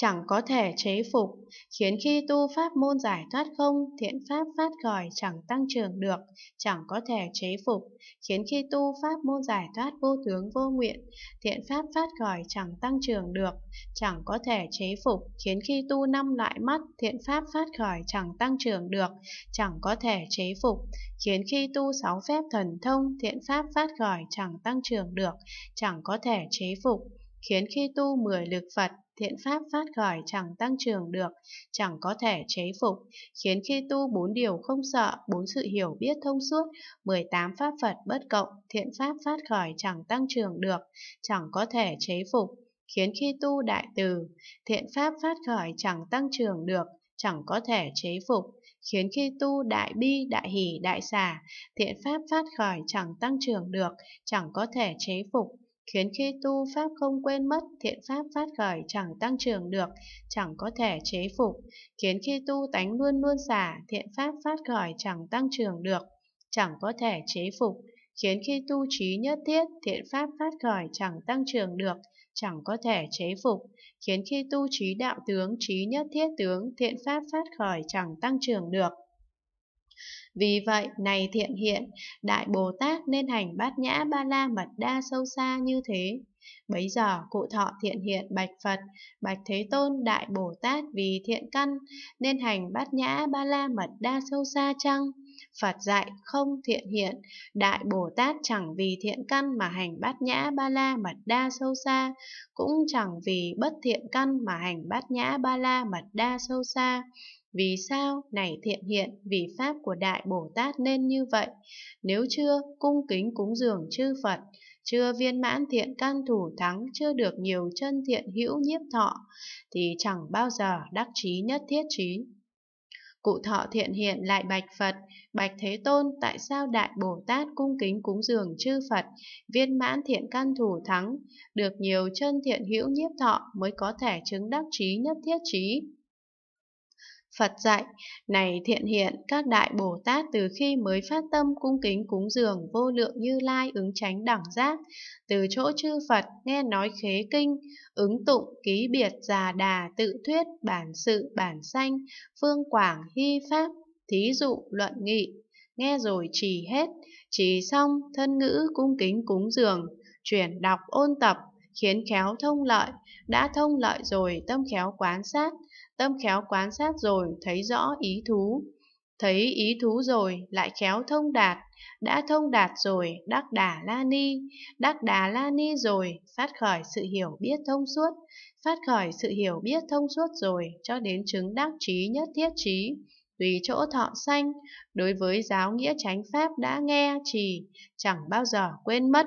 chẳng có thể chế phục, khiến khi tu pháp môn giải thoát không, thiện pháp phát khởi chẳng tăng trưởng được, chẳng có thể chế phục, khiến khi tu pháp môn giải thoát vô tướng vô nguyện, thiện pháp phát khởi chẳng tăng trưởng được, chẳng có thể chế phục, khiến khi tu năm loại mắt, thiện pháp phát khởi chẳng tăng trưởng được, chẳng có thể chế phục, khiến khi tu sáu phép thần thông, thiện pháp phát khởi chẳng tăng trưởng được, chẳng có thể chế phục, khiến khi tu mười lực Phật, thiện pháp phát khởi chẳng tăng trưởng được, chẳng có thể chế phục, khiến khi tu bốn điều không sợ, bốn sự hiểu biết thông suốt, 18 pháp Phật bất cộng, thiện pháp phát khởi chẳng tăng trưởng được, chẳng có thể chế phục, khiến khi tu đại từ, thiện pháp phát khởi chẳng tăng trưởng được, chẳng có thể chế phục, khiến khi tu đại bi, đại hỷ, đại xả, thiện pháp phát khởi chẳng tăng trưởng được, chẳng có thể chế phục, khiến khi tu pháp không quên mất, thiện pháp phát khởi chẳng tăng trưởng được, chẳng có thể chế phục, khiến khi tu tánh luôn luôn xả, thiện pháp phát khởi chẳng tăng trưởng được, chẳng có thể chế phục, khiến khi tu trí nhất thiết, thiện pháp phát khởi chẳng tăng trưởng được, chẳng có thể chế phục, khiến khi tu trí đạo tướng, trí nhất thiết tướng, thiện pháp phát khởi chẳng tăng trưởng được. Vì vậy, này thiện hiện, Đại Bồ Tát nên hành bát nhã ba la mật đa sâu xa như thế. Bấy giờ cụ thọ thiện hiện bạch Phật, bạch Thế Tôn Đại Bồ Tát vì thiện căn, nên hành bát nhã ba la mật đa sâu xa chăng? Phật dạy không thiện hiện, Đại Bồ Tát chẳng vì thiện căn mà hành bát nhã ba la mật đa sâu xa, cũng chẳng vì bất thiện căn mà hành bát nhã ba la mật đa sâu xa. Vì sao? Này thiện hiện, vì Pháp của Đại Bồ Tát nên như vậy. Nếu chưa, cung kính cúng dường chư Phật, chưa viên mãn thiện căn thủ thắng, chưa được nhiều chân thiện hữu nhiếp thọ, thì chẳng bao giờ đắc trí nhất thiết trí. Cụ thọ thiện hiện lại bạch Phật, bạch Thế Tôn, tại sao Đại Bồ Tát cung kính cúng dường chư Phật, viên mãn thiện căn thủ thắng, được nhiều chân thiện hữu nhiếp thọ mới có thể chứng đắc trí nhất thiết trí. Phật dạy, này thiện hiện, các đại Bồ Tát từ khi mới phát tâm cung kính cúng dường vô lượng như lai ứng tránh đẳng giác, từ chỗ chư Phật nghe nói khế kinh, ứng tụng ký biệt già đà tự thuyết bản sự bản sanh, phương quảng hy pháp, thí dụ luận nghị, nghe rồi trì hết, trì xong thân ngữ cung kính cúng dường, chuyển đọc ôn tập, khiến khéo thông lợi, đã thông lợi rồi tâm khéo quán sát, Tâm khéo quán sát rồi thấy rõ ý thú. Thấy ý thú rồi lại khéo thông đạt. Đã thông đạt rồi đắc đà la ni. Đắc đà la ni rồi phát khởi sự hiểu biết thông suốt. Phát khởi sự hiểu biết thông suốt rồi cho đến chứng đắc trí nhất thiết trí tùy chỗ thọ sanh, đối với giáo nghĩa chánh pháp đã nghe trì, chẳng bao giờ quên mất,